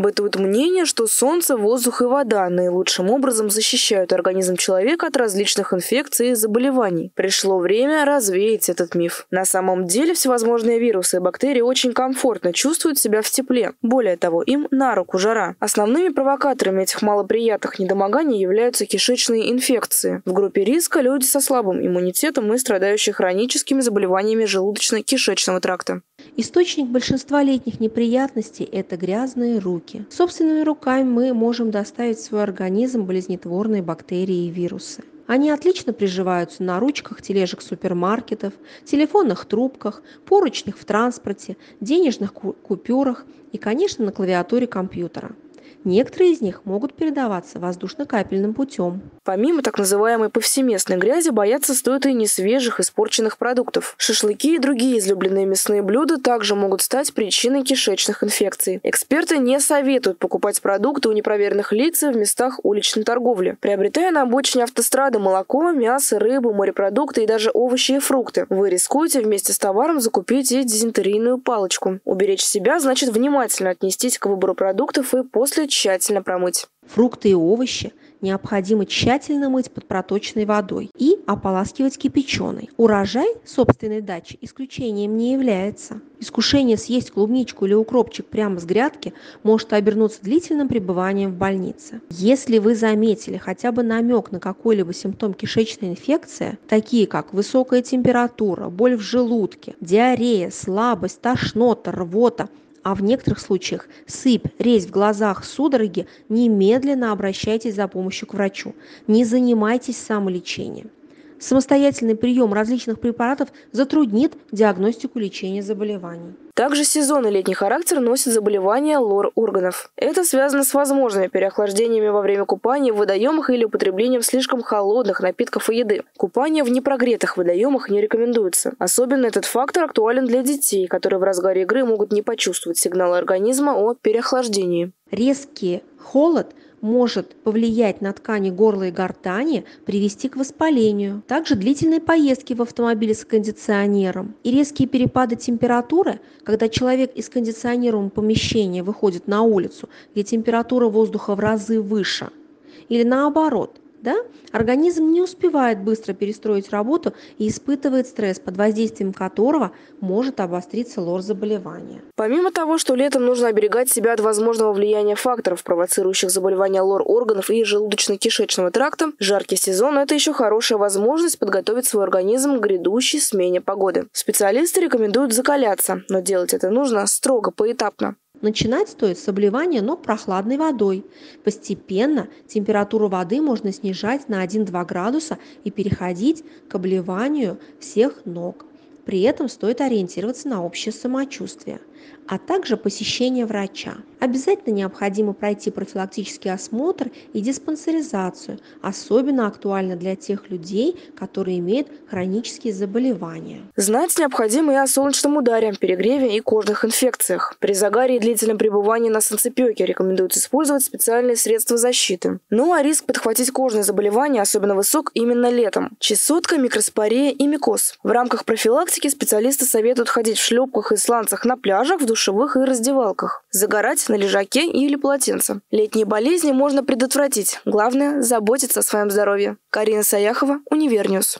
Бытует мнение, что солнце, воздух и вода наилучшим образом защищают организм человека от различных инфекций и заболеваний. Пришло время развеять этот миф. На самом деле всевозможные вирусы и бактерии очень комфортно чувствуют себя в тепле. Более того, им на руку жара. Основными провокаторами этих малоприятных недомоганий являются кишечные инфекции. В группе риска люди со слабым иммунитетом и страдающие хроническими заболеваниями желудочно-кишечного тракта. Источник большинства летних неприятностей – это грязные руки. Собственными руками мы можем доставить в свой организм болезнетворные бактерии и вирусы. Они отлично приживаются на ручках тележек супермаркетов, телефонных трубках, поручнях в транспорте, денежных купюрах и, конечно, на клавиатуре компьютера. Некоторые из них могут передаваться воздушно-капельным путем. Помимо так называемой повсеместной грязи, бояться стоит и несвежих испорченных продуктов. Шашлыки и другие излюбленные мясные блюда также могут стать причиной кишечных инфекций. Эксперты не советуют покупать продукты у непроверенных лиц в местах уличной торговли. Приобретая на обочине автострады молоко, мясо, рыбу, морепродукты и даже овощи и фрукты, вы рискуете вместе с товаром закупить и дизентерийную палочку. Уберечь себя значит внимательно отнестись к выбору продуктов и после тщательно промыть. Фрукты и овощи необходимо тщательно мыть под проточной водой и ополаскивать кипяченой. Урожай собственной дачи исключением не является. Искушение съесть клубничку или укропчик прямо с грядки может обернуться длительным пребыванием в больнице. Если вы заметили хотя бы намек на какой-либо симптом кишечной инфекции, такие как высокая температура, боль в желудке, диарея, слабость, тошнота, рвота, а в некоторых случаях сыпь, резь в глазах, судороги, немедленно обращайтесь за помощью к врачу. Не занимайтесь самолечением. Самостоятельный прием различных препаратов затруднит диагностику лечения заболеваний. Также сезонный летний характер носит заболевания лор-органов. Это связано с возможными переохлаждениями во время купания в водоемах или употреблением слишком холодных напитков и еды. Купание в непрогретых водоемах не рекомендуется. Особенно этот фактор актуален для детей, которые в разгаре игры могут не почувствовать сигналы организма о переохлаждении. Резкий холод – может повлиять на ткани горла и гортани, привести к воспалению. Также длительные поездки в автомобиле с кондиционером и резкие перепады температуры, когда человек из кондиционируемого помещения выходит на улицу, где температура воздуха в разы выше, или наоборот, да? Организм не успевает быстро перестроить работу и испытывает стресс, под воздействием которого может обостриться лор заболевания. Помимо того, что летом нужно оберегать себя от возможного влияния факторов, провоцирующих заболевания лор органов и желудочно-кишечного тракта, жаркий сезон – это еще хорошая возможность подготовить свой организм к грядущей смене погоды. Специалисты рекомендуют закаляться, но делать это нужно строго поэтапно. Начинать стоит с обливания ног прохладной водой. Постепенно температуру воды можно снижать на 1-2 градуса и переходить к обливанию всех ног. При этом стоит ориентироваться на общее самочувствие а также посещение врача. Обязательно необходимо пройти профилактический осмотр и диспансеризацию, особенно актуально для тех людей, которые имеют хронические заболевания. Знать необходимо и о солнечном ударе, перегреве и кожных инфекциях. При загаре и длительном пребывании на солнцепеке рекомендуется использовать специальные средства защиты. Ну а риск подхватить кожные заболевания особенно высок именно летом. Чесотка, микроспория и микоз. В рамках профилактики специалисты советуют ходить в шлепках и сланцах на пляжах, в душевых и раздевалках, загорать на лежаке или полотенце. Летние болезни можно предотвратить. Главное – заботиться о своем здоровье. Карина Саяхова, Univer News.